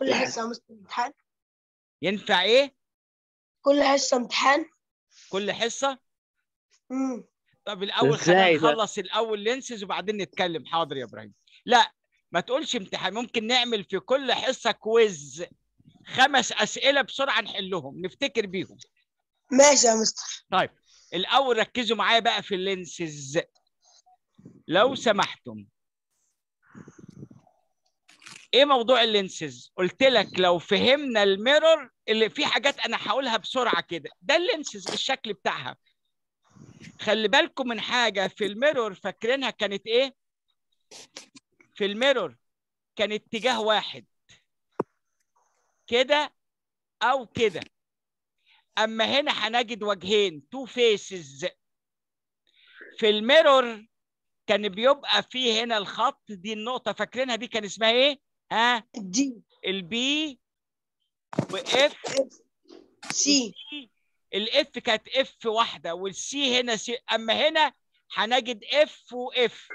كل حصة مستر امتحان ينفع إيه؟ كل حصة امتحان. كل حصة؟ مم. طب الأول خلينا؟ نخلص الأول lenses وبعدين نتكلم. حاضر يا إبراهيم. لا ما تقولش امتحان. ممكن نعمل في كل حصة quiz خمس أسئلة بسرعة نحلهم نفتكر بيهم. ماشي يا مستر. طيب الأول ركزوا معايا بقى في ال lenses. لو سمحتم إيه موضوع ال lenses؟ قلت لك لو فهمنا ال mirror اللي في حاجات أنا هقولها بسرعة كده. ده ال lenses الشكل بتاعها. خلي بالكم من حاجة في ال mirror فاكرينها كانت إيه؟ في ال mirror كان اتجاه واحد. كده أو كده. أما هنا هنجد وجهين two faces في ال mirror كان بيبقى فيه هنا الخط دي النقطة فاكرينها دي كان اسمها إيه؟ ها؟ دي ال P و F C. ال F كانت F واحدة وال C هنا C أما هنا هنجد F و F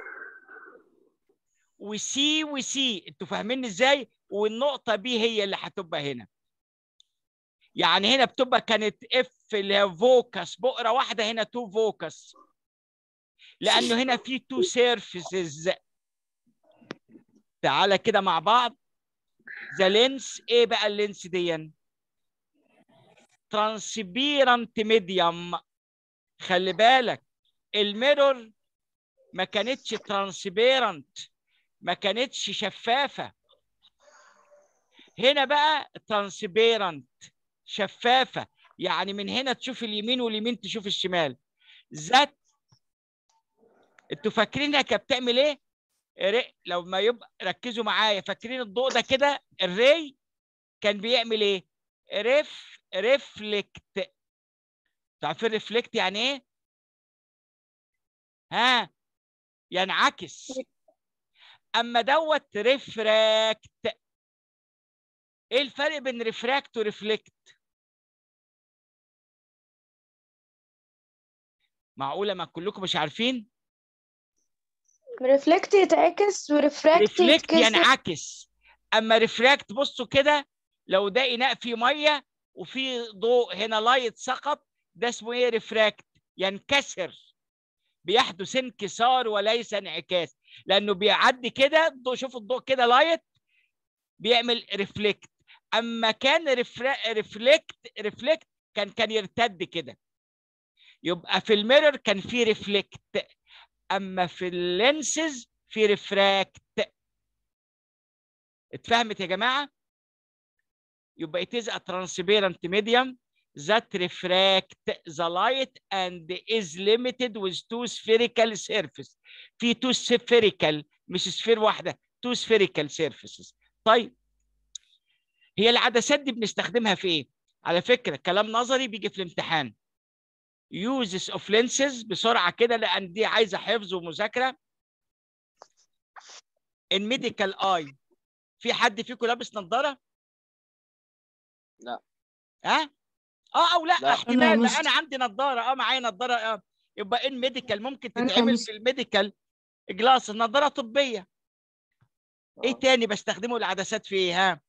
و C و C أنتوا فاهمين إزاي؟ والنقطة P هي اللي هتبقى هنا. يعني هنا بتبقى كانت F اللي هي focus. بؤرة واحدة هنا two focus. لأنه هنا في two surfaces. تعالى كده مع بعض. the lens إيه بقى ال lens دي transparent medium خلي بالك ال mirror ما كانتش transparent ما كانتش شفافة. هنا بقى transparent شفافة. يعني من هنا تشوف اليمين واليمين تشوف الشمال. ذات أنتوا فاكرينها كانت بتعمل إيه؟ لو ما يبقى ركزوا معايا فاكرين الضوء ده كده ال ray كان بيعمل إيه؟ ref reflect تعرفين reflect يعني إيه؟ ها ينعكس أما دوت refract إيه الفرق بين refract و reflect؟ معقولة ما كلكم مش عارفين؟ reflect يتعكس و refract reflect ينعكس. أما refract بصوا كده لو ده إناء فيه مية وفي ضوء هنا light سقط ده اسمه إيه؟ refract ينكسر. بيحدث انكسار وليس انعكاس. لأنه بيعدي كده الضوء شوف الضوء كده light بيعمل reflect أما كان. reflect reflect كان كان يرتد كده. يبقى في ال mirror كان في reflect اما في ال lenses في refract اتفهمت يا جماعة يبقى it is a transparent medium that refract the light and is limited with two spherical surfaces في two spherical مش سفير واحدة two spherical surfaces طيب هي العدسات دي بنستخدمها في إيه على فكره كلام نظري بيجي في الامتحان uses of lenses بسرعة كده لأن دي عايزة حفظ ومذاكرة in medical eye في حد فيكم لابس نظارة؟ لا. ها؟ آه أو لا, لا. احتمال أنا مست- أنا عندي نظارة آه معايا نظارة آه يبقى in medical ممكن تتعمل مست- في ال medical glass النظارة طبية إيه آه. تاني بستخدمه العدسات في إيه ها؟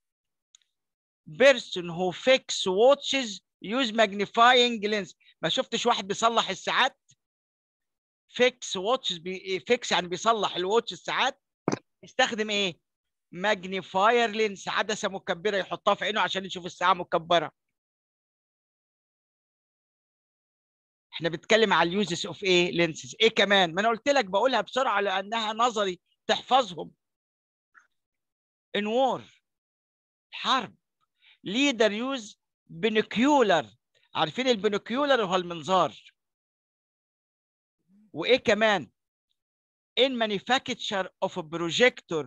person who fix watches use magnifying lens. ما شفتش واحد بيصلح الساعات؟ fix watches بي fix يعني بيصلح ال watch الساعات. يستخدم إيه؟ magnifier lens عدسة مكبرة يحطها في عينه عشان يشوف الساعة مكبرة. إحنا بنتكلم على ال uses of إيه lenses إيه كمان. ما أنا قلت لك بقولها بسرعة لأنها نظري تحفظهم. in war. حرب. leader use binocular عارفين ال binocular هو المنظار وإيه كمان؟ In manufacture of a projector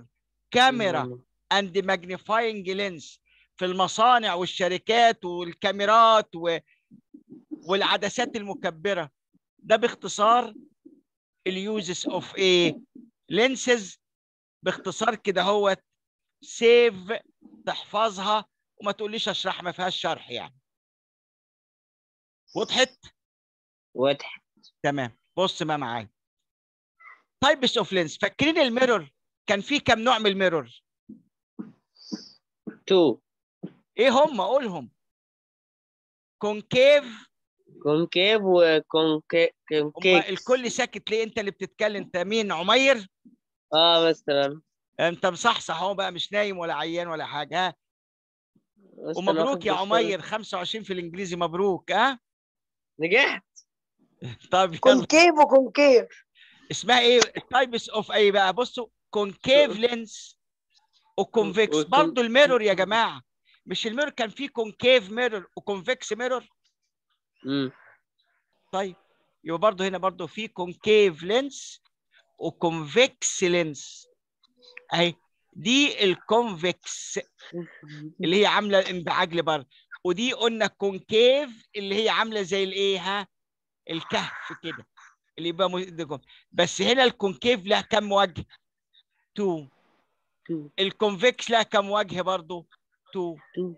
camera and magnifying lens في المصانع والشركات والكاميرات و... والعدسات المكبرة. ده باختصار ال uses of إيه lenses باختصار كده هو سيف تحفظها وما تقوليش اشرح ما فيهاش شرح يعني. وضحت؟ واضح تمام. بص ما معايا. types of lens فاكرين ال mirror؟ كان في كام نوع من ال mirror؟ two. إيه هم؟ قولهم. concave. concave و convex الكل ساكت ليه؟ انت اللي بتتكلم. انت مين؟ عمير؟ آه مثلا انت مصحصح اهو بقى مش نايم ولا عيان ولا حاجة ها؟ ومبروك يا عمير 25 في الإنجليزي مبروك ها؟ نجحت. طب يلا. concave و convex اسمها إيه؟ ال types of إيه بقى. بصوا concave lens و convex و con- برضه ال mirror يا جماعة. مش ال mirror كان فيه concave mirror و convex mirror امم طيب يبقى برضه هنا برضه في concave lens و convex lens أهي. دي ال convex اللي هي عاملة الانبعاج لبره ودي قلنا concave اللي هي عاملة زي الايه ها الكهف كده اللي يبقى. بس هنا ال concave لها كم وجه؟ two ال convex لها كم وجه برضه؟ two two.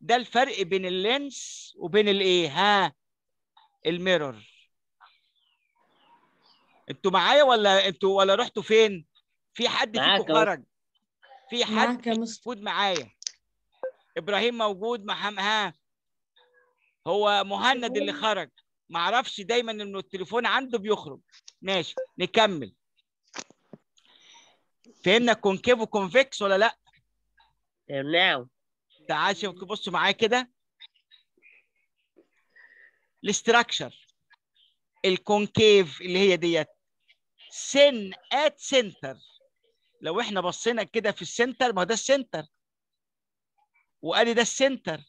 ده الفرق بين ال lens وبين الايه ها ال mirror أنتوا معايا ولا أنتوا ولا رحتوا فين في حد فيكم. خرج في حد موجود معايا؟ إبراهيم موجود محمد ها. هو مهند اللي خرج. ما أعرفش دايما إنه التليفون عنده بيخرج. ماشي نكمل. فهمنا concave و convex ولا لأ؟ نعم تعال شوف بصوا معايا كده. ال structure. ال concave اللي هي ديت. thin at center لو إحنا بصينا كده في ال center ما هو ده ال center. وأدي ده السنتر.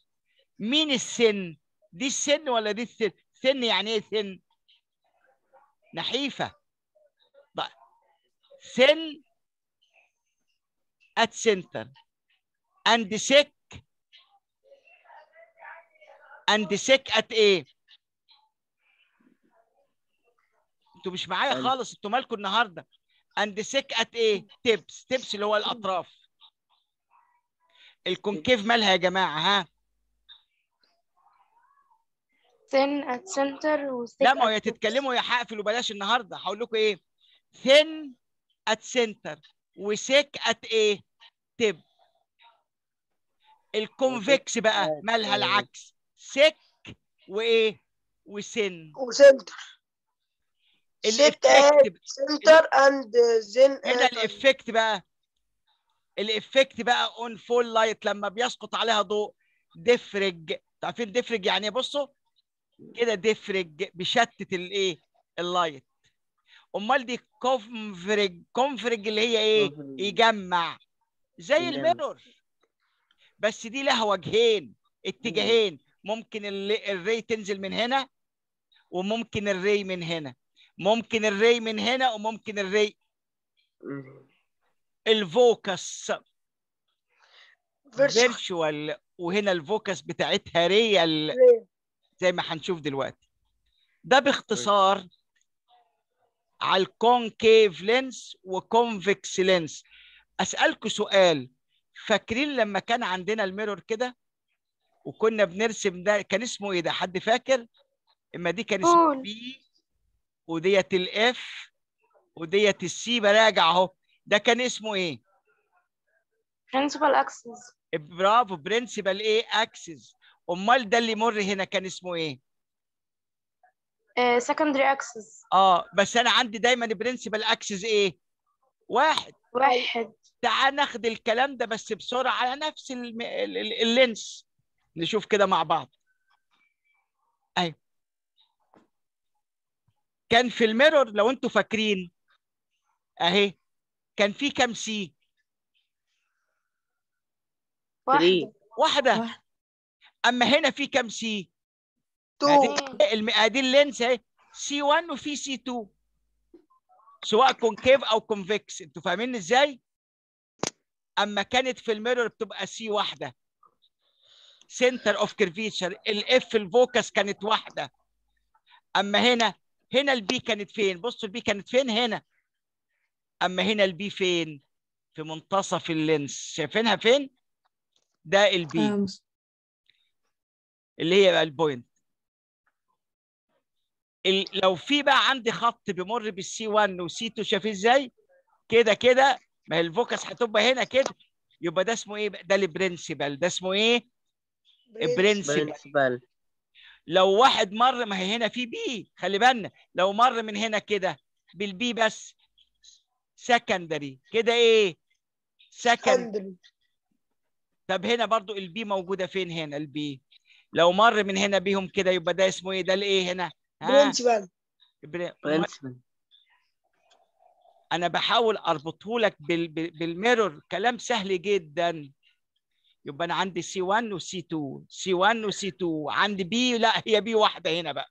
مين السن؟ دي السن ولا دي السن؟ سن يعني إيه سن؟ نحيفة. طيب. سن at center. And sick and sick at إيه أنتوا مش معايا خالص أنتوا مالكم النهارده. And sick at إيه؟ tips tips اللي هو الأطراف. الكونكيف مالها يا جماعة ها؟ Thin at center و thick لا ما هو at يا tips. تتكلموا يا هقفل وبلاش النهارده. هقول لكم إيه؟ Thin at center وسيك at إيه؟ تب الكونفكس بقى مالها العكس. سيك وايه وسن وسنتر سيك الافكت سنتر اند زين هنا الافكت بقى. ال effect بقى on fall light لما بيسقط عليها ضوء. diverge عارفين diverge يعني إيه؟ بصوا. كده diverge بيشتت الايه ال light أمال دي converge converge اللي هي إيه؟ يجمع. زي. ال mirror. بس دي لها وجهين اتجاهين. ممكن ال- ال ray تنزل من هنا وممكن ال ray من هنا. ممكن ال ray من هنا وممكن ال ray ال focus. virtual. وهنا ال focus بتاعتها real زي ما هنشوف دلوقتي. ده باختصار على ال concave lens و convex lens. اسالكم سؤال فاكرين لما كان عندنا ال mirror كده؟ وكنا بنرسم ده كان اسمه إيه ده؟ حد فاكر؟ إما دي كان اسمه. P وديت ال F وديت ال C براجع اهو. ده كان اسمه إيه؟ Principal axis. برافو principal إيه axis امال ده اللي يمر هنا كان اسمه إيه؟ آه، secondary axis. آه بس أنا عندي دايما principal axis إيه واحد. واحد. تعال ناخد الكلام ده بس بسرعة على نفس ال lens نشوف كده مع بعض أيوه كان في ال mirror لو أنتوا فاكرين. اهي. كان في كام C؟ واحدة. واحدة. واحد. أما هنا في كام C؟ أدي ال lens أهي. C 1 وفي C 2 سواء concave أو convex أنتوا فاهمين إزاي؟ أما كانت في ال mirror بتبقى C واحدة. center of curvature ال F ال focus كانت واحدة. أما هنا هنا ال P كانت فين؟ بصوا ال P كانت فين؟ هنا. أما هنا ال P فين؟ في منتصف ال lens. شايفينها فين؟ ده ال P آه،. اللي هي بقى ال point. ال- لو في بقى عندي خط بيمر بال C 1 و C 2 شايفين إزاي؟ كده كده. ما هي ال focus هتبقى هنا كده. يبقى ده اسمه إيه ده ال principal ده اسمه إيه؟ principal principal لو واحد مر ما هي هنا في P خلي بالنا لو مر من هنا كده بال P بس secondary كده إيه؟ second- secondary طب هنا برضو ال P موجودة فين هنا ال P؟ لو مر من هنا بيهم كده يبقى ده اسمه إيه؟ ده الإيه هنا؟ principal prin- principal أنا بحاول اربطه لك بال... بال- بال mirror كلام سهل جدا. يبقى أنا عندي سي 1 وسي 2 سي 1 وسي 2 عندي P لا هي P واحدة هنا بقى.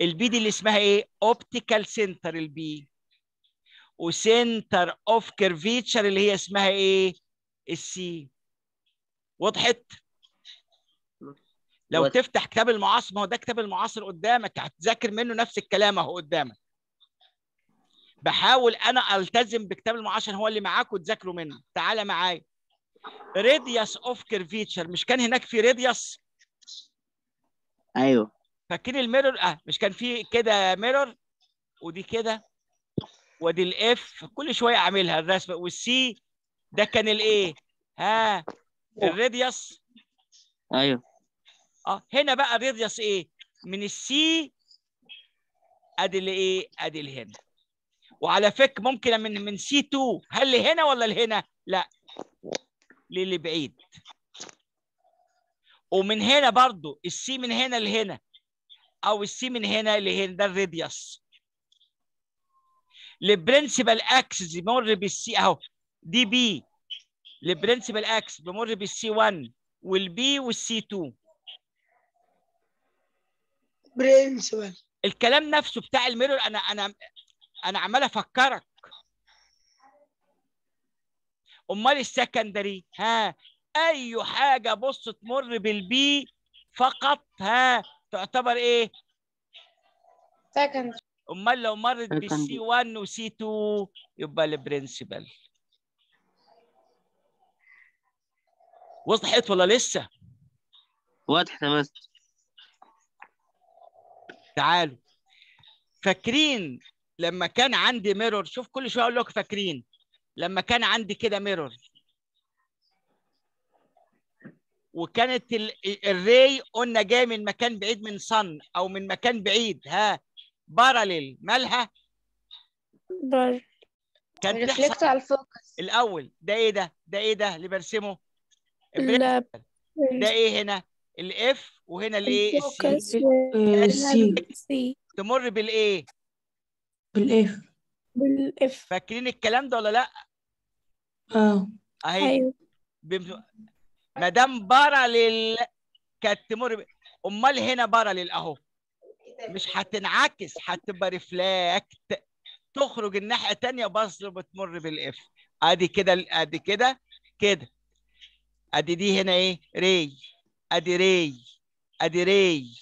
ال P دي اللي اسمها إيه؟ optical center ال P و center of curvature اللي هي اسمها إيه؟ ال C وضحت لو. تفتح كتاب المعاصر ما هو ده كتاب المعاصر قدامك. هتذاكر منه نفس الكلام أهو قدامك. بحاول أنا ألتزم بكتاب المعاصر هو اللي معاك وتذاكروا منه. تعالى معايا. radius of curvature مش كان هناك في radius أيوه. فاكرين ال mirror؟ آه مش كان في كده mirror؟ ودي كده. ودي ال F كل شوية أعملها. الرسمة. وال C ده كان الايه ها ال radius أيوه. آه هنا بقى ال radius إيه من ال C أدي اللي إيه أدي اللي هنا. وعلى فكره ممكن من من C 2 هل لهنا ولا لهنا؟ لا. للي بعيد. ومن هنا برضو ال C من هنا لهنا. أو ال C من هنا لهنا. ده ال radius ال principal axis بيمر بال C أهو. دي P ال principal axis بيمر بال C 1 وال P وال C 2 principal الكلام نفسه بتاع ال mirror أنا أنا أنا عمال أفكرك. أمال ال secondary؟ ها أي حاجة بص تمر بال P فقط ها تعتبر إيه؟ second أمال لو مرت. بال C 1 و C 2 يبقى ال principal. وضحت ولا لسه؟ واضح يا مستر تعالوا. فاكرين لما كان عندي ميرور شوف كل شوية أقول لكم فاكرين. لما كان عندي كده ميرور وكانت ال- الري قلنا جاي من مكان بعيد من صن أو من مكان بعيد ها. باراليل مالها؟ بر كانت على ال focus الأول. ده إيه ده؟ ده إيه ده؟ اللي برسمه؟ ال ده إيه هنا؟ ال F وهنا الايه ال C C C تمر بالايه بال F. بال F. فاكرين الكلام ده ولا لأ؟ آه. أهي. أيوه. بم- ما دام parallel كانت تمر. أمال هنا parallel أهو. مش هتنعكس هتبقى reflect تخرج الناحية الثانية بصر بتمر بال F. أدي كده أدي كده. كده. أدي دي هنا إيه؟ re. أدي re. أدي re.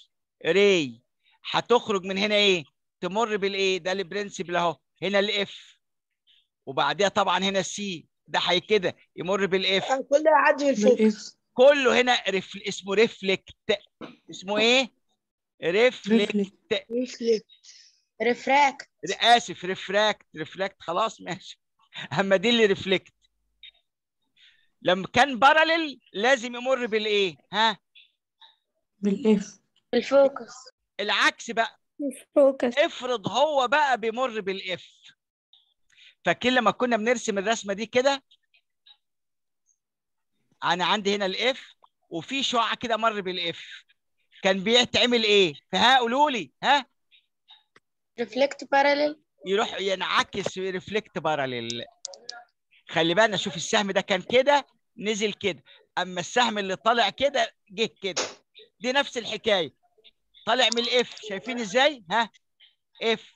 re. هتخرج من هنا إيه؟ تمر بالإيه؟ ده ال principal أهو. هنا ال F وبعديها طبعا هنا ال C ده هي كده. يمر بال F كل ده يعدي بال F كله هنا refl... اسمه reflect اسمه إيه؟ reflect reflect refract آسف refract reflect خلاص ماشي. أما دي اللي reflect لما كان parallel لازم يمر بالايه ها؟ بال F ال focus العكس بقى. ال focus افرض هو بقى بيمر بال F. فاكر لما كنا بنرسم الرسمة دي كده؟ أنا عندي هنا ال F وفي شعاع كده مر بال F. كان بيتعمل إيه؟ فها قولوا لي ها؟ reflect parallel يروح ينعكس reflect parallel خلي بالنا شوف السهم ده كان كده نزل كده. أما السهم اللي طالع كده جه كده. دي نفس الحكاية. طالع من ال F شايفين إزاي؟ ها؟ F.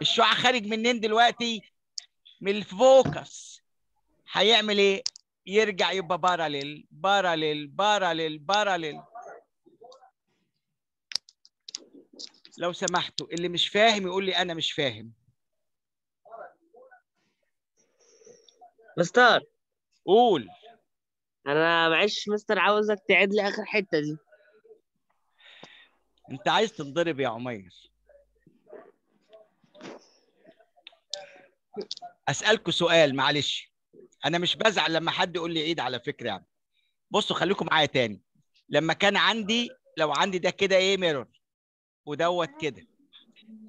الشعاع خارج منين دلوقتي؟ من ال focus. هيعمل إيه؟ يرجع يبقى parallel parallel parallel parallel. لو سمحتوا اللي مش فاهم يقول لي أنا مش فاهم. مستر. قول. أنا معلش مستر عاوزك تعيد لي آخر حتة دي. انت عايز تنضرب يا عمير. اسألكوا سؤال معلش. أنا مش بزعل لما حد يقول لي عيد على فكرة يعني. بصوا خليكم معايا تاني. لما كان عندي لو عندي ده كده إيه mirror ودوت كده.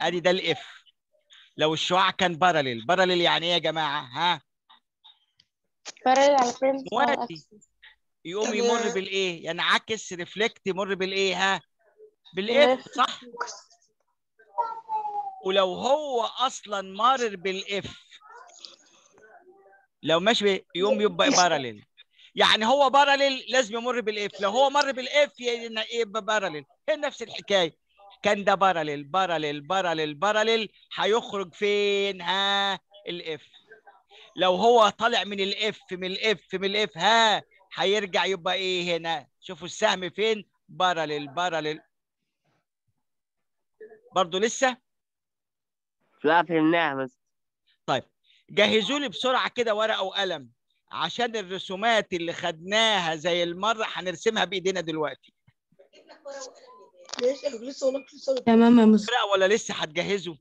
أدي ده ال F لو الشعاع كان parallel parallel يعني إيه يا جماعة؟ ها؟ Parallel على axis يقوم يمر بالايه ينعكس reflect يمر بالايه ها؟ بال F صح. ولو هو أصلا مارر بال F لو ماشي يقوم يبقى parallel يعني هو parallel لازم يمر بال F لو هو مر بال F يبقى parallel هي نفس الحكاية. كان ده parallel parallel parallel parallel هيخرج فين؟ ها؟ ال F. لو هو طالع من ال F من ال F من ال F ها؟ هيرجع يبقى إيه هنا؟ شوفوا السهم فين؟ parallel parallel برضو لسه؟ لا فهمناها بس. جهزوا لي بسرعة كده ورقة وقلم عشان الرسومات اللي خدناها زي المرة هنرسمها بإيدينا دلوقتي. تمام يا مستر ورقه ولا لسه هتجهزوا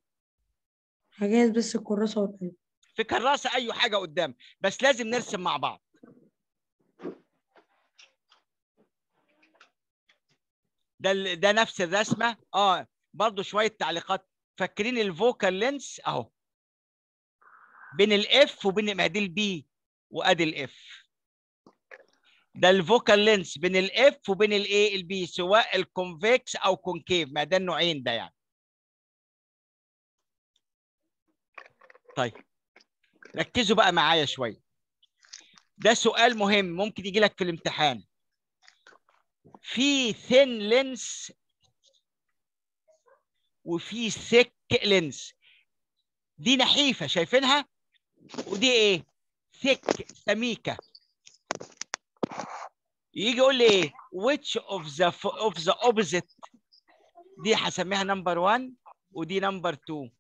هجهز بس الكراسة والقلم. في كراسة أي حاجة قدام بس لازم نرسم مع بعض. ده ده نفس الرسمة؟ آه. برضو شوية تعليقات. فاكرين ال focal length؟ أهو. بين ال F وبين ما دي ال P وأدي ال F ده ال focal length بين ال F وبين الايه ال P سواء ال convex أو concave ما ده النوعين ده يعني. طيب. ركزوا بقى معايا شوية. ده سؤال مهم ممكن يجي لك في الامتحان. في thin lens وفي thick lens. دي نحيفة شايفينها؟ ودي إيه؟ thick سميكة. يجي يقول لي إيه which of the of the opposite دي هسميها number 1 ودي number 2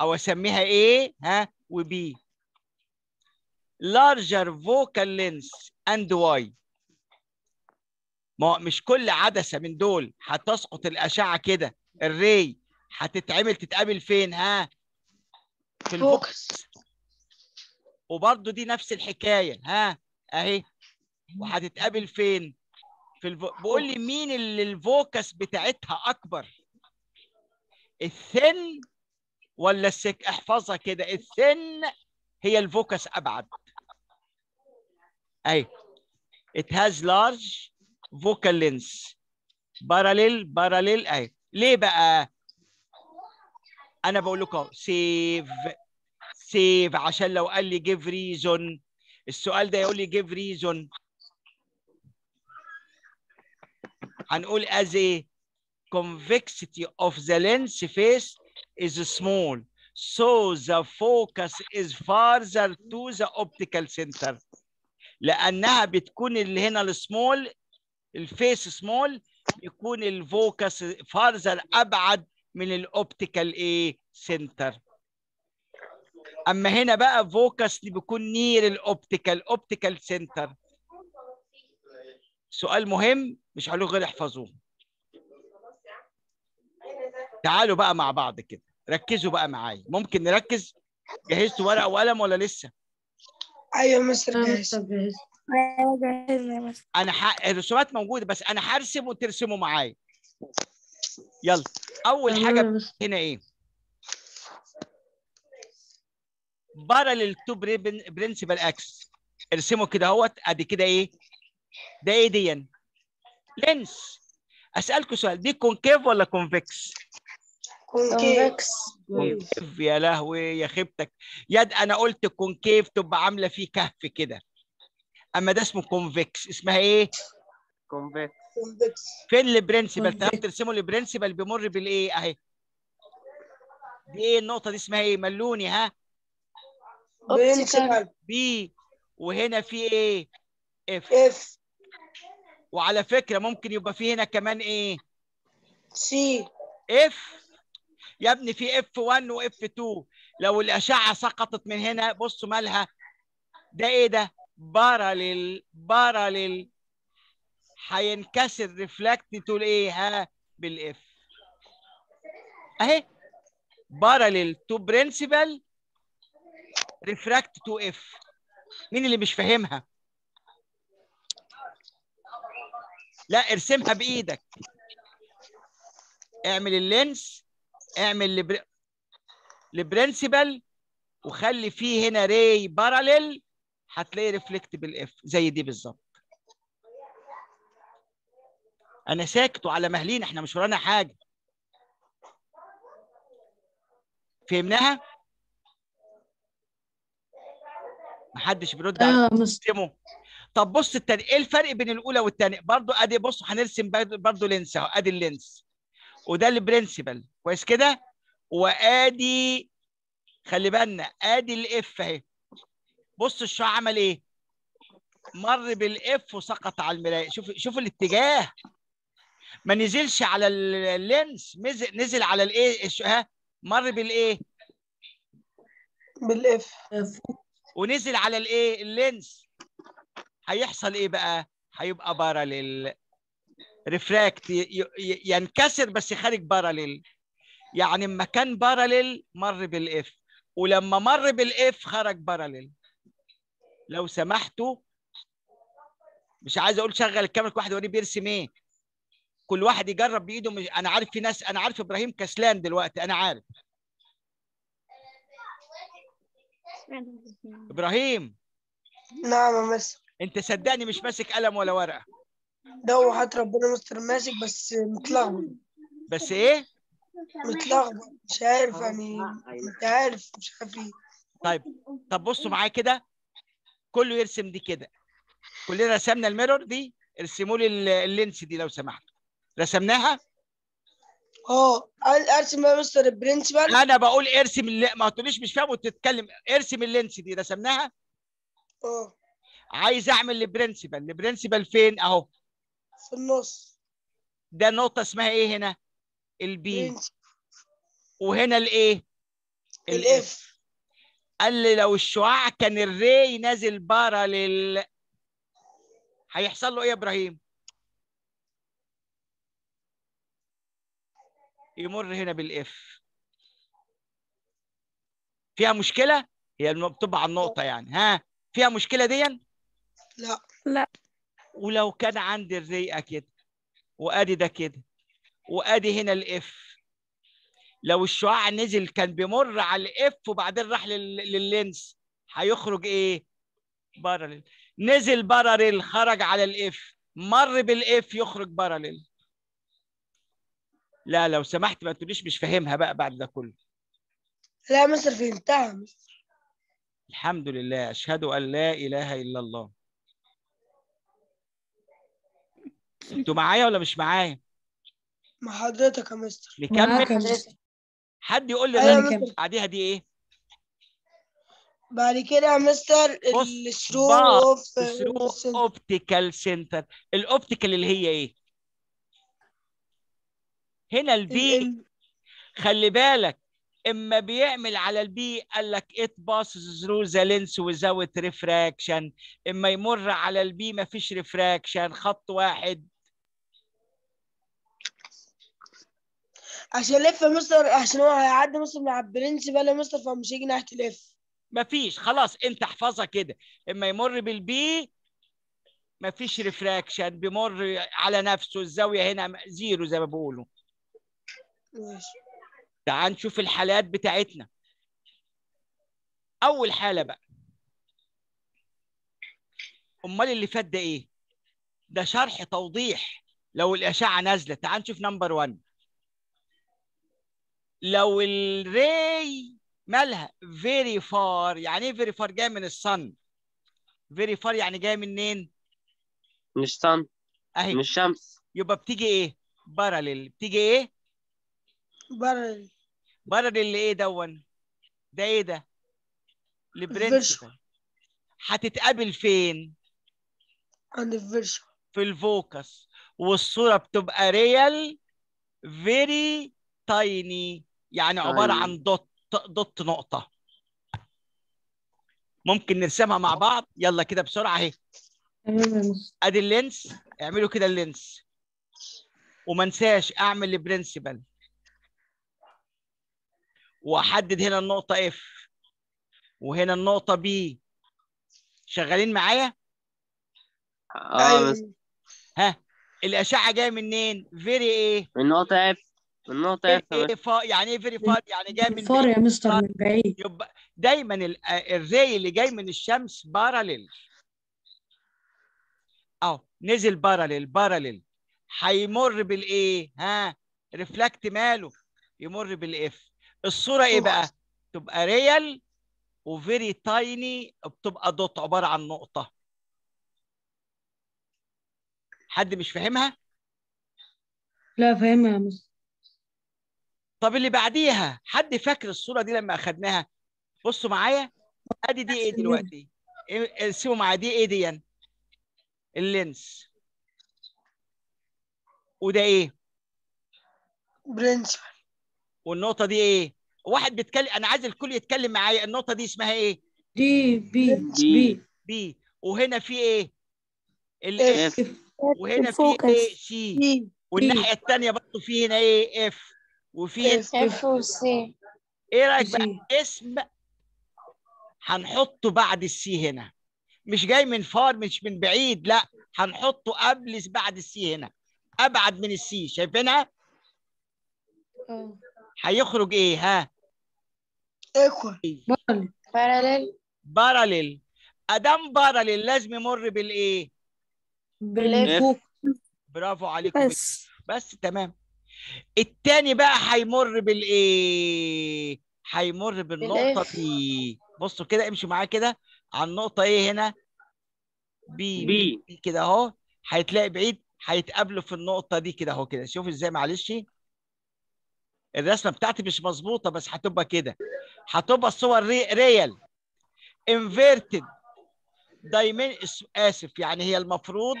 أو أسميها إيه A و B larger focal length and why ما مش كل عدسة من دول هتسقط الأشعة كده. ال ray هتتعمل تتقابل فين ها؟ في ال focus focus. وبرضه دي نفس الحكاية ها؟ أهي. وهتتقابل فين؟ في ال fo... بقول لي مين اللي ال focus بتاعتها أكبر؟ ال thin ولا ال thick احفظها كده. ال thin هي ال focus أبعد. أهي. It has large focal length parallel parallel أهي. ليه بقى؟ أنا بقول لكم save save عشان لو قال لي give reason. السؤال ده يقول لي give reason. هنقول as a convexity of the lens face is small. So the focus is farther to the optical center. لأنها بتكون اللي هنا ال small ال face small يكون ال focus farther أبعد من ال optical إيه center أما هنا بقى focus اللي بيكون near ال optical optical center سؤال مهم مش هقوله غير احفظوه. تعالوا بقى مع بعض كده. ركزوا بقى معايا. ممكن نركز؟ جهزتوا ورقة وقلم ولا لسه؟ أيوه مستر أنا جاهز. مستر. أنا ح... الرسومات موجودة بس أنا هرسم وترسموا معايا. يلا. أول حاجة يا. هنا إيه؟ باراليل تو principal axis ارسموا كده أهوت. أدي كده إيه؟ ده إيه دي lens أسألكم سؤال. دي concave ولا convex concave concave يا لهوي يا خيبتك. يد أنا قلت concave تبقى عاملة فيه كهف كده. أما ده اسمه convex اسمها إيه؟ convex فين ال principal. تمام ترسموا ال principal بيمر بالإيه؟ أهي. دي إيه النقطة دي اسمها إيه؟ ملوني ها؟ principal P وهنا في إيه؟ F F وعلى فكرة ممكن يبقى في هنا كمان إيه؟ C F يا ابني في F 1 و F 2 لو الأشعة سقطت من هنا بصوا مالها. ده إيه ده؟ parallel parallel. هينكسر reflect تقول إيه ها بال F. اهي. parallel to principal refract to F مين اللي مش فاهمها؟ لا ارسمها بإيدك. اعمل ال lens اعمل ل pr... ال principal وخلي فيه هنا ray parallel هتلاقي reflect بال F. زي دي بالظبط. أنا ساكت وعلى مهلين إحنا مش ورانا حاجة. فهمناها؟ محدش بيرد على نرسمه طب بص التاني إيه الفرق بين الأولى والثانيه برضو أدي بص هنرسم برضو lens أهو أدي ال lens. وده ال principal كويس كده؟ وأدي خلي بالنا أدي ال F أهي. بص الشعاع عمل إيه؟ مر بال F وسقط على المراية. شوف شوف الاتجاه. ما نزلش على ال- ال lens. نزل نزل على الايه؟ ها؟ مر بالايه؟ بال F. ونزل على الايه؟ ال lens. هيحصل إيه بقى؟ هيبقى parallel. refract. ي- ي- ينكسر بس خارج parallel. يعني اما كان parallel مر بال F. ولما مر بالإف خرج باراليل. لو سمحتوا. مش عايز أقول شغل الكاميرا كل واحد يوريه بيرسم إيه؟ كل واحد يجرب بإيده مش... أنا عارف في ناس أنا عارف إبراهيم كسلان دلوقتي أنا عارف. إبراهيم. نعم يا مستر أنت صدقني مش ماسك قلم ولا ورقة. ده وحياة ربنا مستر ماسك بس متلخبط. بس إيه؟ متلخبط. مش عارف يعني انت عارف مش عارف. إيه طيب طب بصوا معايا كده. كله يرسم دي كده. كلنا رسمنا ال mirror دي ارسموا لي ال- ال lens دي لو سمحتوا. رسمناها؟ آه قال ارسم بقى مستر ال principal أنا بقول ارسم اللي... ما تقوليش مش فاهم وتتكلم. ارسم ال lens دي رسمناها؟ آه. عايز أعمل ال principal ال principal فين؟ أهو. في النص. ده نقطة اسمها إيه هنا؟ ال P. وهنا الايه ال F قال لي لو الشعاع كان ال ray نازل parallel هيحصل له إيه يا إبراهيم؟ يمر هنا بال F. فيها مشكلة؟ هي بتبقى على النقطة يعني. ها؟ فيها مشكلة دي لا. ولو كان عندي ال ray كده وأدي ده كده وأدي هنا ال F. لو الشعاع نزل كان بيمر على ال F وبعدين راح لل- لل lens هيخرج إيه؟ parallel نزل parallel خرج على ال F. مر بال F يخرج parallel لا لو سمحت ما تقوليش مش فاهمها بقى بعد ده كله. لا يا مستر فهمتها الحمد لله. أشهد أن لا إله إلا الله. أنتوا معايا ولا مش معايا؟ مع حضرتك يا مستر نكمل. معاك يا مستر حد يقول لي أيوة. بعديها دي إيه؟ بعد كده يا مستر pass of optical center ال optical اللي هي إيه؟ هنا ال P خلي بالك إما بيمر على ال P قال لك it passes through the lens without refraction إما يمر على ال P ما فيش refraction خط واحد. عشان لف يا مستر عشان هو هيعدي مستر مع ال principal يا مستر فمش هيجي ناحية ال F ما فيش خلاص انت احفظها كده. إما يمر بال P ما فيش refraction بيمر على نفسه الزاوية هنا zero زي ما بيقولوا. ماشي. تعال نشوف الحالات بتاعتنا. أول حالة بقى. أمال اللي فات ده إيه؟ ده شرح توضيح لو الأشعة نازلة. تعال نشوف number 1 لو ال ray مالها very far يعني إيه very far جاي من ال sun very far يعني جاي منين؟ مش sun أهي. مش شمس يبقى بتيجي إيه؟ parallel بتيجي إيه؟ بره parallel لايه دون؟ ده إيه ده؟ لل principal هتتقابل فين؟ عند الفيرشن في ال focus. والصورة بتبقى real very tiny يعني عبارة. عن dot dot نقطة. ممكن نرسمها مع بعض؟ يلا كده بسرعة اهي. أدي ال lens. اعملوا كده ال lens. وما انساش أعمل ال principal وأحدد هنا النقطة F وهنا النقطة P شغالين معايا؟ آه أيوة. مستر ها الأشعة جاية منين؟ very إيه من نقطة F من نقطة F إيه يعني إيه very far يعني جاية من far. يا مستر من بعيد. يبقى دايما ال- ال ray اللي جاي من الشمس parallel أهو نزل parallel parallel هيمر بالايه ها؟ reflect ماله. يمر بال F الصورة إيه بقى؟ تبقى real و very tiny بتبقى dot عبارة عن نقطة. حد مش فاهمها؟ لا فاهمها يا مستر طب اللي بعديها حد فاكر الصورة دي لما أخدناها؟ بصوا معايا أدي دي إيه دلوقتي؟ إيه- ارسموا معايا دي إيه دي ال lens. وده إيه؟ principal. والنقطة دي إيه؟ واحد بيتكلم أنا عايز الكل يتكلم معايا النقطة دي اسمها إيه؟ دي P دي. P P وهنا في إيه؟ ال F F وهنا في. إيه؟ C والناحية الثانية برضه في هنا إيه؟ F وفي F و C إيه رأيك بقى؟ اسم هنحطه بعد ال C هنا. مش جاي من far مش من بعيد لا هنحطه قبل بعد ال C هنا. أبعد من ال C شايفينها؟ هيخرج إيه؟ ها؟ equal بطل parallel parallel ما دام parallel لازم يمر بالإيه؟ بال focus برافو عليكم. بس. بس تمام. التاني بقى هيمر بالإيه؟ هيمر بالنقطة. دي بصوا كده امشوا معايا كده. على النقطة إيه هنا؟ P. P كده أهو. هيتلاقي بعيد. هيتقابلوا في النقطة دي كده أهو كده. شوف إزاي معلش. الرسمة بتاعتي مش مظبوطة بس هتبقى كده. هتبقى الصور re... real. inverted dimin- آسف. يعني هي المفروض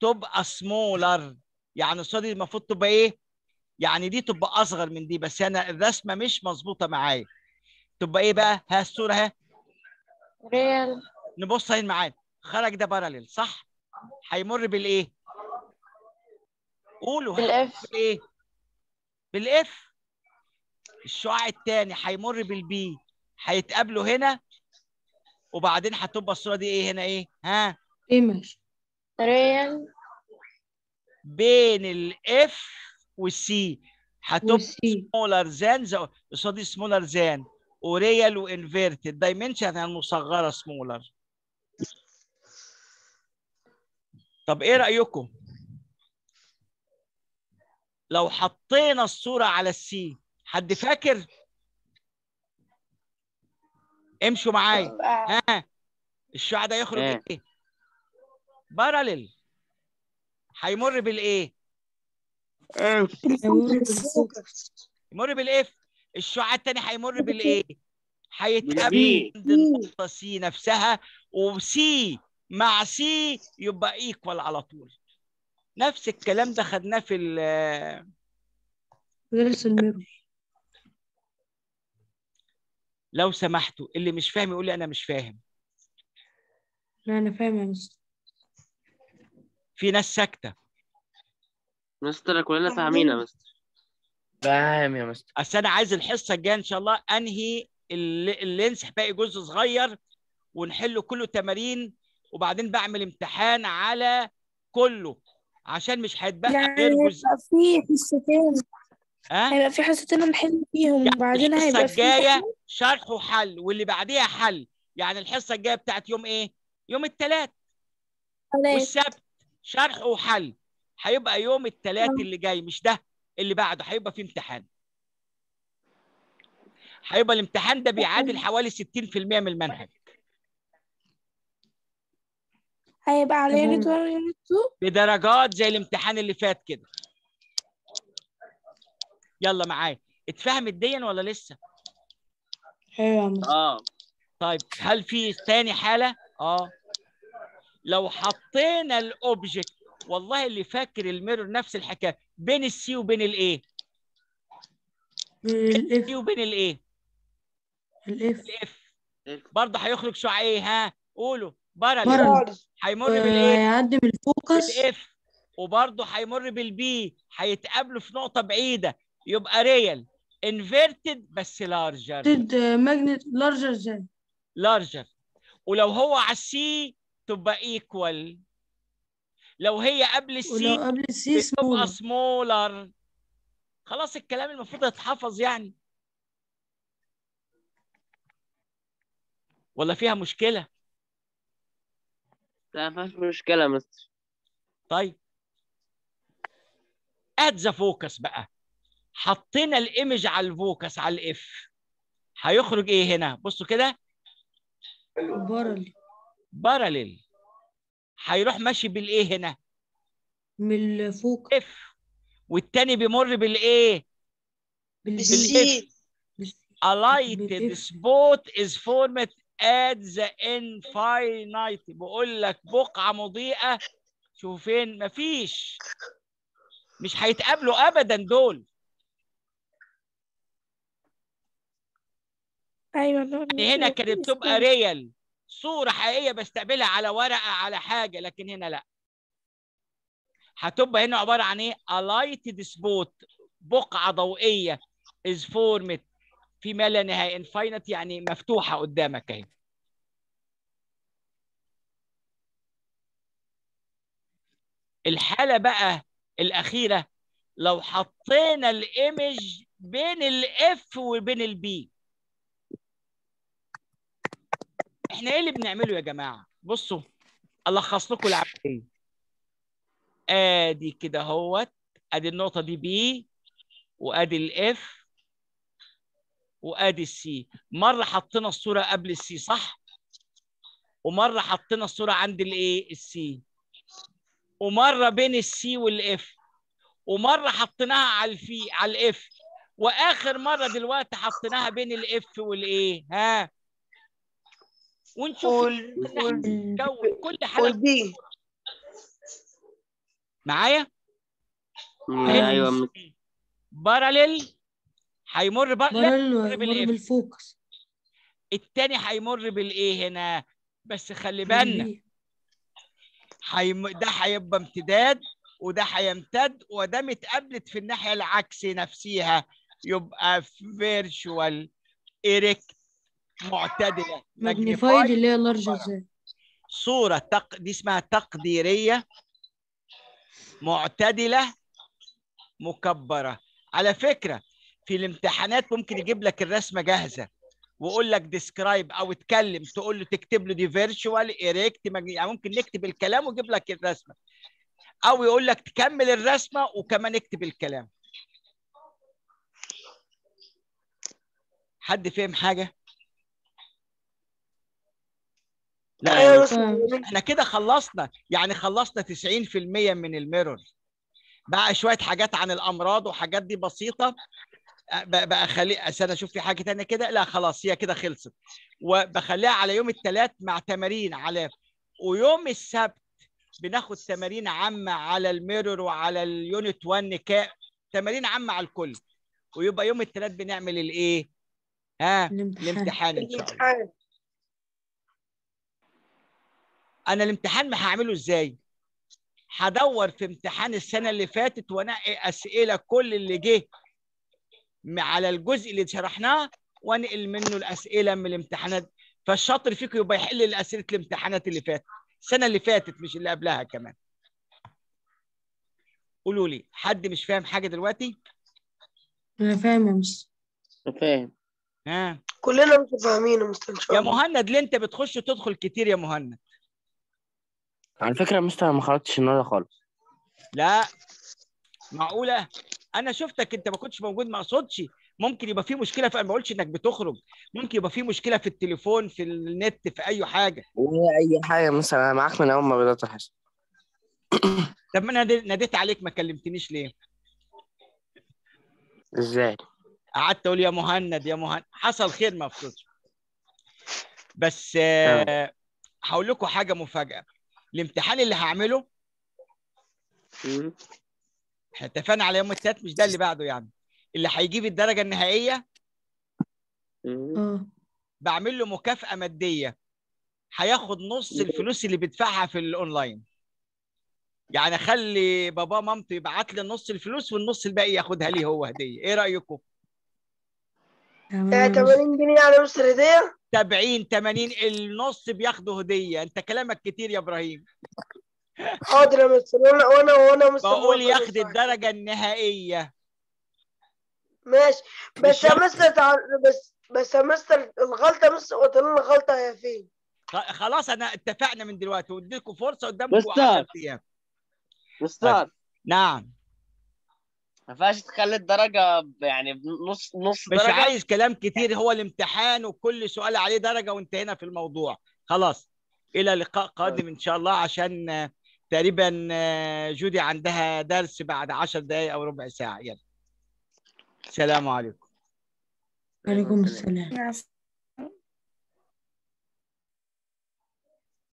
تبقى سمولر يعني الصورة دي المفروض تبقى إيه؟ يعني دي تبقى أصغر من دي بس أنا الرسمة مش مظبوطة معايا. تبقى إيه بقى؟ ها الصورة ها. real. نبص هنا معانا خرج ده parallel صح؟ هيمر بالإيه؟ قولوا بال F. بالإيه؟ بال F. الشعاع الثاني هيمر بال P هيتقابلوا هنا وبعدين هتبقى الصورة دي إيه هنا إيه؟ ها؟ image real بين ال F وال C هتبقى smaller than الصورة دي smaller than و real و inverted. diminished المصغره سمولر طب إيه رأيكم؟ لو حطينا الصورة على ال C حد فاكر؟ امشوا معايا. تبقى ها الشعاع ده يخرج إيه؟ إيه parallel هيمر بالإيه؟ بال focus يمر بال F الشعاع التاني هيمر بالإيه؟ هيتقابل. عند النقطه C نفسها و C مع C يبقى equal على طول. نفس الكلام ده خدناه في ال- مدرس ال mirror. لو سمحتوا اللي مش فاهم يقول لي أنا مش فاهم. لا أنا فاهم يا مستر. في ناس ساكتة. مستر كلنا فاهمين يا مستر. فاهم يا مستر. أصل أنا عايز الحصة الجاية إن شاء الله. أنهي الل- ال lens باقي جزء صغير ونحله كله تمارين وبعدين بعمل امتحان على كله. عشان مش هيتبقى يعني غير جزء. في حصتين. ها؟ هيبقى في حصتين نحل فيهم يعني وبعدين هيبقى في الجاية شرح وحل واللي بعديها حل. يعني الحصة الجاية بتاعت يوم إيه؟ يوم الثلاث والسبت شرح وحل. هيبقى يوم الثلاث اللي جاي مش ده اللي بعده هيبقى في امتحان. هيبقى الامتحان ده بيعادل حوالي 60% من المنهج. هيبقى على. unit 1 و unit 2 بدرجات زي الامتحان اللي فات كده. يلا معايا. اتفهمت دي ولا لسه؟ أيوه آه. طيب هل في تاني حالة؟ آه. لو حطينا ال object والله اللي فاكر ال mirror نفس الحكاية بين ال C وبين الايه ال F ال C وبين الايه ال F ال F برضه هيخرج شعاع إيه؟ ها قولوا. parallel. هيمر بالايه هيعدي من ال focus. بال F وبرضه هيمر بال P هيتقابلوا في نقطة بعيدة. يبقى real inverted بس larger magnified larger than larger ولو هو على ال C تبقى equal لو هي قبل ال C ولو قبل ال C بتبقى سمولر خلاص الكلام المفروض يتحفظ يعني. ولا فيها مشكلة؟ لا ما فيش مشكلة يا مستر. طيب. at the focus بقى. حطينا ال image على ال focus على ال F. هيخرج إيه هنا؟ بصوا كده. parallel parallel هيروح ماشي بالإيه هنا؟ من الفوق إف. والتاني بيمر بالإيه؟ بالسي a lighted spot is formed at the infinite بقول لك بقعة مضيئة. شوف فين مفيش. مش هيتقابلوا ابدا دول. أيوه يعني هنا كانت بتبقى ريال صورة حقيقية بستقبلها على ورقة على حاجة لكن هنا لأ. هتبقى هنا عبارة عن إيه؟ A lighted spot بقعة ضوئية is formed. في ما لا نهاية infinite يعني مفتوحة قدامك أهي. الحالة بقى الأخيرة لو حطينا ال image بين ال F وبين ال P إحنا إيه اللي بنعمله يا جماعة؟ بصوا ألخص لكم العملية آدي كده أهوت. آدي النقطة دي P وآدي ال F وآدي ال C مرة حطينا الصورة قبل ال C صح؟ ومرة حطينا الصورة عند الايه ال C ومرة بين ال C وال F ومرة حطيناها على ال F على ال F وآخر مرة دلوقتي حطيناها بين ال F والايه ها؟ ونشوف وال كل حاجة والبي معايا؟ أهي أيوه. باراليل هيمر بار... لا بارل مر مر بالإف. بالفوكس؟ التاني هيمر بالإيه هنا؟ بس خلي بالنا. حيم... ده هيبقى امتداد وده هيمتد وده متقابلت في الناحية العكس نفسها يبقى virtual erect معتدلة. magnified اللي هي large إزاي صورة تق... دي اسمها تقديرية. معتدلة. مكبرة. على فكرة في الامتحانات ممكن يجيب لك الرسمة جاهزة ويقول لك describe أو اتكلم تقول له تكتب له دي virtual erect يعني ممكن نكتب الكلام ويجيب لك الرسمة. أو يقول لك تكمل الرسمة وكمان اكتب الكلام. حد فهم حاجة؟ لا يعني بس فاهم. إحنا كده خلصنا يعني خلصنا 90% من ال mirror. بقى شوية حاجات عن الأمراض وحاجات دي بسيطة. بقى بقى خلي أنا أشوف في حاجة تانية كده. لا خلاص هي كده خلصت. وبخليها على يوم الثلاث مع تمارين على ويوم السبت بناخد تمارين عامة على ال mirror وعلى ال unit 1 كا تمارين عامة على الكل. ويبقى يوم الثلاث بنعمل الإيه؟ ها؟ الامتحان. الامتحان إن شاء الله الامتحان أنا الامتحان ما هعمله إزاي؟ هدور في امتحان السنة اللي فاتت وأنقي أسئلة كل اللي جه على الجزء اللي شرحناه وأنقل منه الأسئلة من الامتحانات. فالشاطر فيكم يبقى يحل أسئلة الامتحانات اللي فاتت. السنة اللي فاتت مش اللي قبلها كمان. قولوا لي حد مش فاهم حاجة دلوقتي؟ أنا فاهم يا مستر. فاهم. ها؟ كلنا مش فاهمين يا مستر يا مهند ليه أنت بتخش تدخل كتير يا مهند؟ على فكرة يا مستر ما خرجتش النهاردة خالص. لا معقولة؟ أنا شفتك أنت ما كنتش موجود ما أقصدش. ممكن يبقى في مشكلة في أنا ما بقولش إنك بتخرج. ممكن يبقى في مشكلة في التليفون في النت في أي حاجة. ولا أي حاجة يا مستر أنا معاك من أول ما بدأت الحصة طب ما أنا نادي- ناديت عليك ما كلمتنيش ليه؟ إزاي؟ قعدت أقول يا مهند يا مهند. حصل خير ما أقصدش. بس آه، هقول لكم حاجة مفاجأة. الامتحان اللي هعمله. إحنا اتفقنا على يوم الثلاث مش ده اللي بعده يعني. اللي هيجيب الدرجة النهائية. آه. بعمل له مكافأة مادية. هياخد نص الفلوس اللي بيدفعها في الأونلاين. يعني أخلي بابا مامته يبعت لي نص الفلوس والنص الباقي ياخدها لي هو هدية. إيه رأيكم تمام آه، يا مستر 80 جنيه يعني مستر هدية 70 80 النص بياخدوا هدية. انت كلامك كتير يا إبراهيم. حاضر يا مستر. وأنا وأنا وأنا مستر بقول ياخد. الدرجة النهائية. ماشي. مش بس يا. مستر تع... بس بس يا مستر الغلطة مستر قلت لنا الغلطة هي فين؟ خ- خلاص أنا اتفقنا من دلوقتي. واديكم فرصة قدامكم مستر. 10 أيام. مستر. نعم. ما ينفعش تخلي الدرجة ب- يعني بنص نص مش درجة. عايز كلام كتير هو الامتحان وكل سؤال عليه درجة وانتهينا في الموضوع. خلاص إلى لقاء قادم إن شاء الله عشان تقريبا جودي عندها درس بعد 10 دقائق أو ربع ساعة. يلا. السلام عليكم. عليكم السلام.